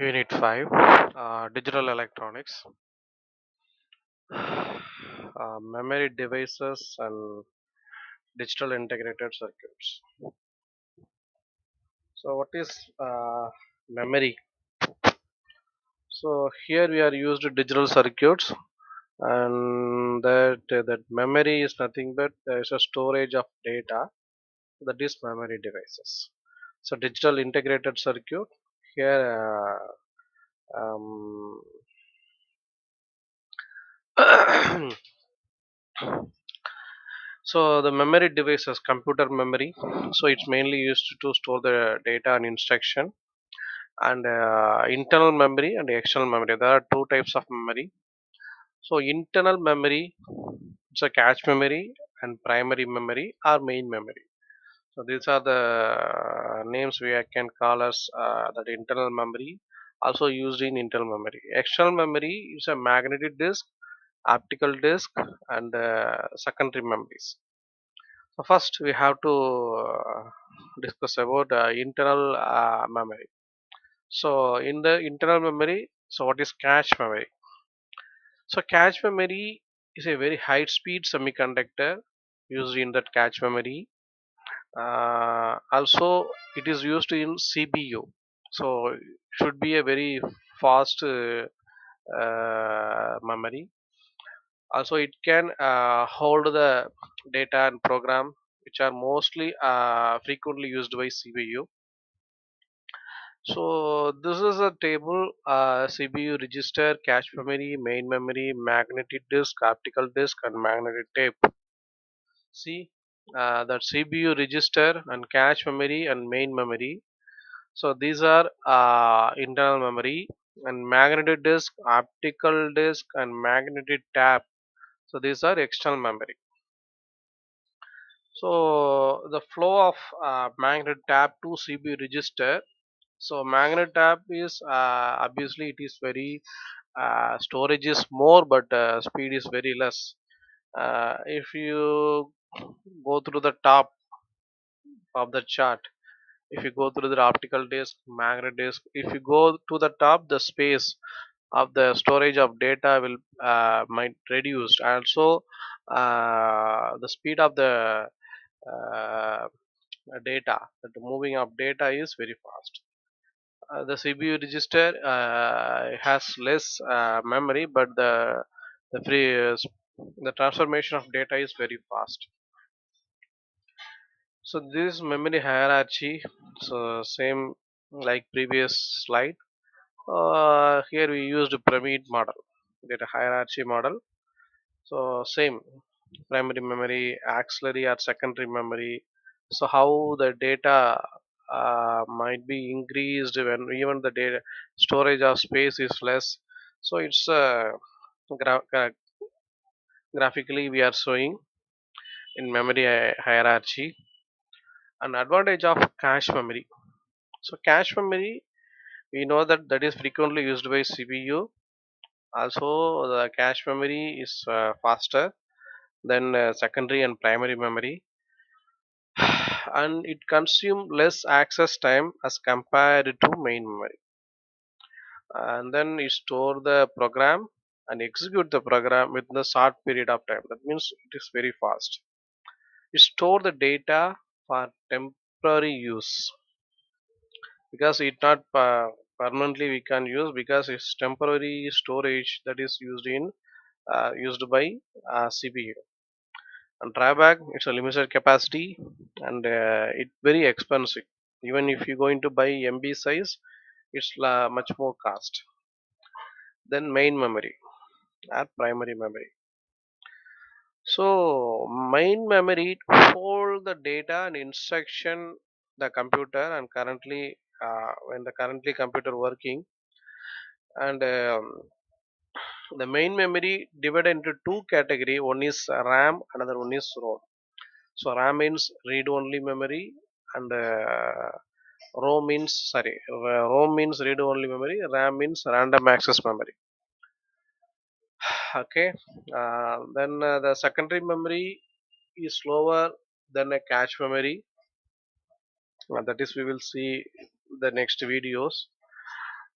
Unit 5 uh, Digital Electronics uh, Memory Devices and Digital Integrated Circuits. So, what is uh, memory? So, here we are used digital circuits and that that memory is nothing but is a storage of data that is memory devices. So, digital integrated circuit here um, so the memory devices computer memory. So it's mainly used to store the data and instruction and uh, internal memory and external memory. There are two types of memory. So internal memory it's a cache memory and primary memory or main memory so these are the names we can call as uh, that internal memory also used in internal memory. External memory is a magnetic disk optical disk and uh, secondary memories. So first we have to uh, discuss about uh, internal memory. So in the internal memory so what is cache memory? So cache memory is a very high speed semiconductor used in that cache memory uh, also it is used in cpu so should be a very fast uh, uh, memory. Also it can uh, hold the data and program which are mostly uh, frequently used by cpu so this is a table uh, cpu register cache memory main memory magnetic disk optical disk and magnetic tape. See uh, that cpu register and cache memory and main memory. So these are uh, internal memory and magnetic disk optical disk and magnetic tap. So these are external memory. So the flow of uh, magnet tap to cpu register. So magnet tap is uh, obviously it is very uh, storage is more but uh, speed is very less. Uh, if you go through the top of the chart. If you go through the optical disk magnet disk if you go to the top the space of the storage of data will uh, might reduced also uh, the speed of the uh, data the moving of data is very fast. Uh, the cpu register uh, has less uh, memory but the the free the transformation of data is very fast so this memory hierarchy so same like previous slide. Uh, here we used pyramid model data hierarchy model. So same primary memory auxiliary or secondary memory. So how the data uh, might be increased when even the data storage of space is less. So it's uh, gra- gra- graphically we are showing in memory hi- hierarchy an advantage of cache memory. So cache memory we know that that is frequently used by cpu also the cache memory is uh, faster than uh, secondary and primary memory. And it consume less access time as compared to main memory. And then you store the program and execute the program within a short period of time. That means it is very fast. You store the data for temporary use. Because it not uh, permanently we can use because it's temporary storage that is used in uh, used by uh, cpu and drawback it's a limited capacity and uh, it very expensive. Even if you're going to buy mb size it's much more cost. Than main memory or primary memory so main memory hold the data and instruction the computer and currently uh, when the currently computer working. And um, the main memory divided into two category. One is ram another one is rom. So ram means read only memory and uh, rom means sorry uh, rom means read only memory. Ram means random access memory okay uh, then uh, the secondary memory is slower than a cache memory uh, that is we will see the next videos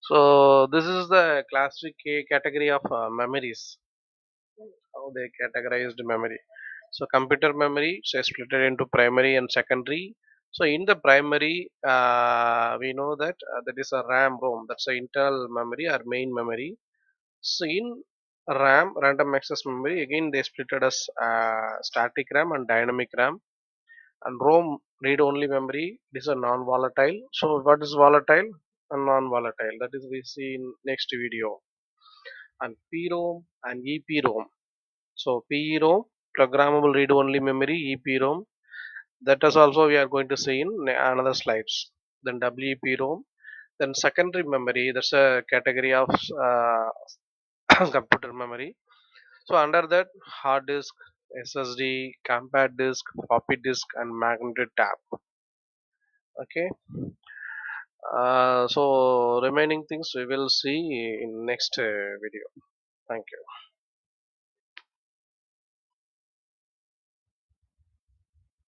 So this is the classic ca- category of uh, memories. How they categorized memory. So computer memory so split it into primary and secondary. So in the primary, uh, we know that uh, that is a RAM ROM. That's the internal memory or main memory. So in RAM, random access memory, again they split it as uh, static RAM and dynamic RAM. And ROM read-only memory is a non-volatile. So what is volatile and non-volatile? That is we see in next video. And PROM and EPROM. So PROM, programmable read-only memory, EPROM. That is also we are going to see in another slides. Then EEPROM. Then secondary memory. That's a category of uh, computer memory. So under that, hard disk, SSD, compact disk, floppy disk, and magnetic tap. Okay. Uh, so remaining things we will see in next uh, video. Thank you.